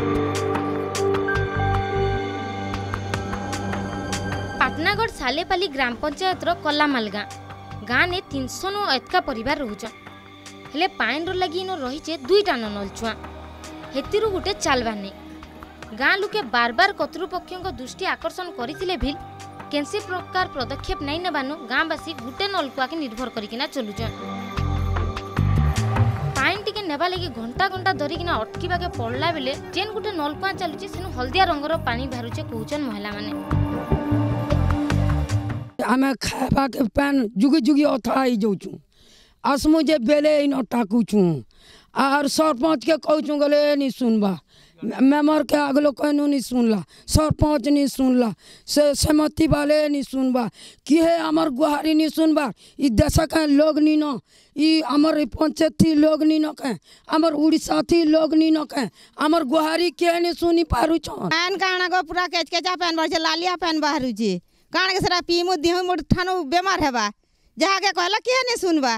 ପାଟନାଗଡ଼ ସାଲେପାଲି ଗ୍ରାମ ପଞ୍ଚାୟତର କଲାମାଲ ଗାଁ ଗାଁରେ ତିନିଶହ ନୁ ଅତକା ପରିବାର ରହୁଛନ୍ ହେଲେ ପାଣିର ଲାଗି ଇନ ରହିଛେ ଦୁଇଟା ନନଲ ଛୁଆଁ ହେତିରୁ ଗୋଟେ ଚାଲବା ନେଇ ଗାଁ ଲୋକେ ବାରବାର କର୍ତ୍ତୃପକ୍ଷଙ୍କ ଦୃଷ୍ଟି ଆକର୍ଷଣ କରିଥିଲେ ଭିଲ୍ କେନ୍ସି ପ୍ରକାର ପଦକ୍ଷେପ ନାଇଁ ନେବାନୁ ଗାଁବାସୀ ଗୋଟେ ନଲକୁଆକେ ନିର୍ଭର କରିକିନା ଚଲୁଛନ୍ତି अब लागि घण्टा घण्टा धरि किन अड्किबाके पढ्लाबले जेन गुटे नोल पा सेनु हल्दिया सिनु पानी भरु छे कहचन महिला माने आमे खाबा के पेन जुगे जुगे ओथा आइ जउछु आस मुजे बेले इन टाकुछु आर सरपंच के कहुछु गले नि सुनबा मैं मर के अगलो कहनू नहीं सुन ला सरपंच नहीं सुन ला से सहमति वाले नहीं सुनबा कि है अमर गुहारी नहीं सुनबा इ देश के लोग नहीं ना इ अमर पंचायत थी लोग नहीं ना कहें अमर उड़ीसा थी लोग नहीं ना कहें अमर गुहारी के नहीं सुनी पारू छो पैन काना को पूरा केच केचा पहन बार लालिया पैन बारू जी कान के सरा पीमु दिहु मुठ थानो बीमार हेबा जहा के कहला के नहीं सुनबा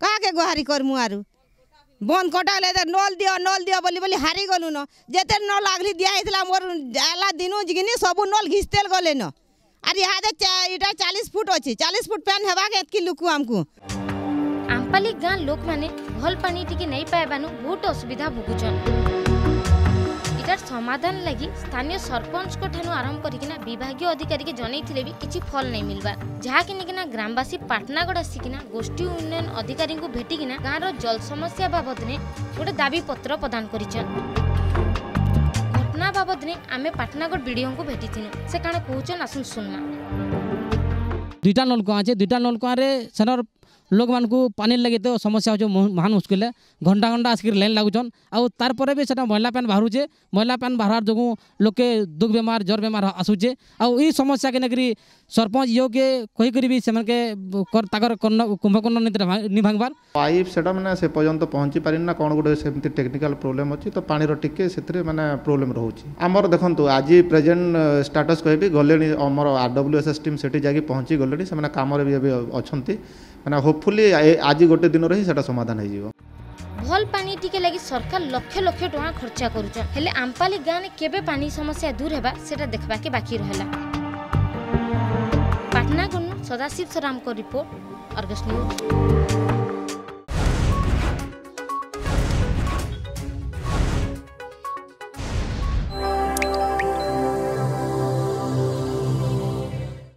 का के गुहारी कर मुआरू बन्द कटाएर नल दियो दियो हारिगलु न जति नल लाग दिला दिन सब नल घिल गले नहारे इटा चालिस फुट अच्छा चालिस फुट के एक्तिकी लुकु आमु आम्पा गाँ ल भल पानी टिक नै पू बहुत असुविधा भोगुन বিজার সমাধান লাগি স্থানীয় সরপঞ্চক ঠান আরম্ভ করিকিনা বিভাগীয় অধিকারীকে জনাইলে বি কিছু ফল নাই মিলবার যাহাকে নেকিনা গ্রামবাসী পাটনাগড় আসিকিনা গোষ্ঠী উন্নয়ন অধিকারী ভেটিকিনা গাঁর জল সমস্যা বাবদনে গোটে দাবিপত্র প্রদান করেছেন ঘটনা বাবদনে আমি পাটনাগড় বিডিও ভেটিছিলু সে কাণ কুচন আসুন শুনমা দুইটা নলকুয়া আছে দুইটা নলকুয়ারে সেনর लोक मानक पानी लगे तो समस्या हो महान मुस्किल है घंटा घंटा आसिक लाइन लगुन आउ तार भी सब मैला पैन बाहरुचे मैला पैन बाहर जो लोके दुख बेमार जर बेमार आसुचे आउ य समस्या के नहीं सरपंच यो के कहीकि भी से कुंभकर्ण नीति नहीं भांगबार पाइप मैंने से पर्यटन पहुँची पारे ना कौन गोटे सेमती टेक्निकाल प्रोब्लेम अच्छी तो पानी टिके से मैंने प्रोब्लेम रोचे आमर देखु आज प्रेजेन्ट स्टाटस कह गले R W S S team से जा पहुँची गले कम अच्छा मैंने होप হোপফুলি আজ গোটে দিন হি সেটা সমাধান হয়ে যাব ভল পানি টিকে লাগি সরকার লক্ষ লক্ষ টঙ্কা খরচা করুছন হলে আমপালি গাঁরে কেবে পানি সমস্যা দূর হবা সেটা দেখবাকে বাকি রহলা পাটনা গুণ সদাশিব সরাম রিপোর্ট অর্গস নিউজ